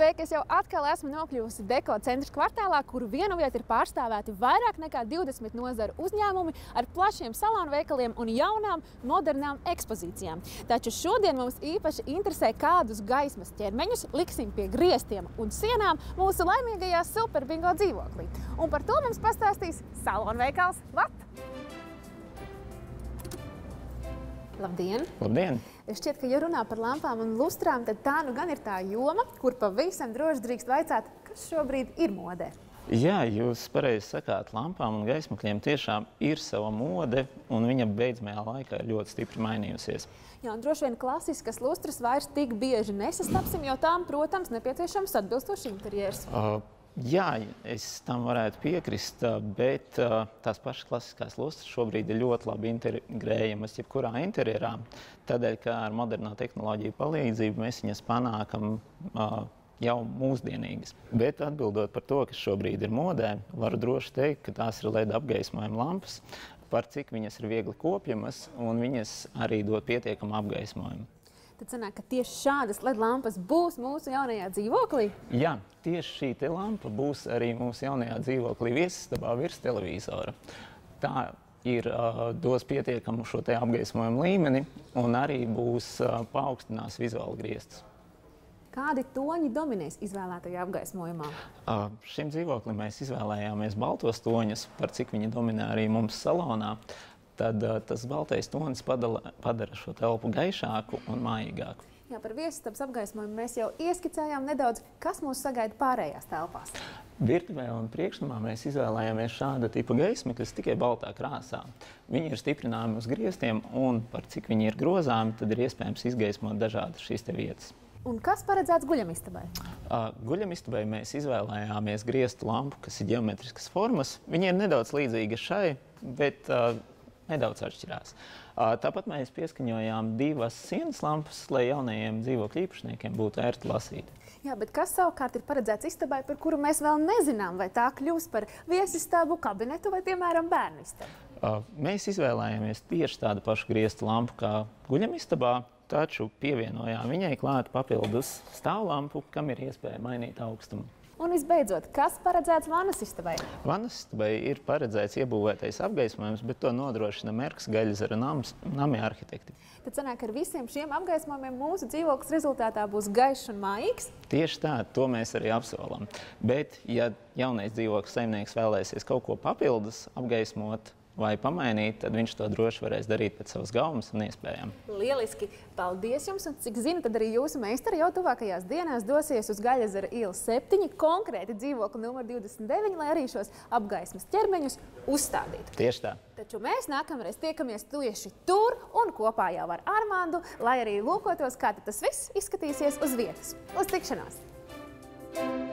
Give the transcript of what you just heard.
Sveiki! Es jau atkal esmu nokļuvusi Deko centra kvartālā, kur vienu vietu ir pārstāvēti vairāk nekā 20 nozaru uzņēmumi ar plašiem salonu veikaliem un jaunām, modernām ekspozīcijām. Taču šodien mums īpaši interesē, kādus gaismas ķermeņus liksim pie griestiem un sienām mūsu laimīgajā superbingo dzīvoklī. Un par to mums pastāstīs salonu veikals Vat! Labdien! Labdien! Šķiet, ka, ja runā par lampām un lustrām, tad tā nu gan ir tā joma, kur pavisam droši drīkst vaicāt, kas šobrīd ir modē. Jā, jūs pareizi sakāt, lampām un gaismakļiem tiešām ir sava mode, un viņa beidzamajā laikā ir ļoti stipri mainījusies. Jā, un droši vien klasiskas lustras vairs tik bieži nesastapsim, jo tām, protams, nepieciešams atbilstošs interjers. Uh, Jā, es tam varētu piekrist, bet tās pašas klasiskās lustras šobrīd ir ļoti labi integrējamas jebkurā interjerā. Tādēļ, ka ar modernā tehnoloģiju palīdzību mēs viņas panākam jau mūsdienīgas. Bet atbildot par to, kas šobrīd ir modē, varu droši teikt, ka tās ir LED apgaismojuma lampas, par cik viņas ir viegli kopjamas un viņas arī dod pietiekamu apgaismojumu tad sanāk, ka tieši šādas LED lampas būs mūsu jaunajā dzīvoklī? Jā, tieši šī lampa būs arī mūsu jaunajā dzīvoklī viesistabā virs televizora. Tā ir uh, dos pietiekamu šo te apgaismojumu līmeni un arī būs uh, paaugstinās vizuāli griestus. Kādi toņi dominēs izvēlētajā apgaismojumā? Uh, šim dzīvoklim mēs izvēlējāmies baltos toņus, par cik viņi dominē arī mums salonā. Uh, tad uh, tas baltais tonis padala, padara šo telpu gaišāku un mājīgāku. Jā, par viesistabas apgaismojumu mēs jau ieskicējām nedaudz, kas mūs sagaida pārējās telpās. Virtuvē un priekšnamā mēs izvēlējāmies šāda tipa gaismekļus tikai baltā krāsā. Viņi ir stiprināmi uz griestiem, un par cik viņi ir grozāmi, tad ir iespējams izgaismot dažādas šīs te vietas. Un kas paredzēts guļamistabai? Uh, guļamistabai mēs izvēlējāmies griestu lampu, kas ir ģeometriskas formas. Viņa ir nedaudz līdzīga šai, bet uh, nedaudz atšķirās. Tāpat mēs pieskaņojām divas sienas lampas, lai jaunajiem dzīvokļu īpašniekiem būtu ērti lasīt. Jā, bet kas savukārt ir paredzēts istabai, par kuru mēs vēl nezinām, vai tā kļūs par viesistabu, kabinetu vai, piemēram, bērnu istabu? Mēs izvēlējāmies tieši tādu pašu griestu lampu kā guļamistabā, taču pievienojām viņai klāt papildus stāvlampu, kam ir iespēja mainīt augstumu. Un visbeidzot, kas paredzēts vannas istabai? Vannas istabai ir paredzēts iebūvētais apgaismojums, bet to nodrošina Merks Gaļzara nams, nami arhitekti. Tad sanāk, ar visiem šiem apgaismojumiem mūsu dzīvoklis rezultātā būs gaišs un mājīgs? Tieši tā, to mēs arī apsolam. Bet, ja jaunais dzīvoklis saimnieks vēlēsies kaut ko papildus apgaismot, vai pamainīt, tad viņš to droši varēs darīt pēc savas gaumas un iespējām. Lieliski! Paldies jums! Un cik zinu, tad arī jūsu meistari jau tuvākajās dienās dosies uz Gaļazara iela 7, konkrēti dzīvokli numur 29, lai arī šos apgaismas ķermeņus uzstādītu. Tieši tā. Taču mēs nākamreiz tiekamies tieši tur un kopā jau ar Armandu, lai arī lūkotos, kā tas viss izskatīsies uz vietas. Uz tikšanās! Thank you.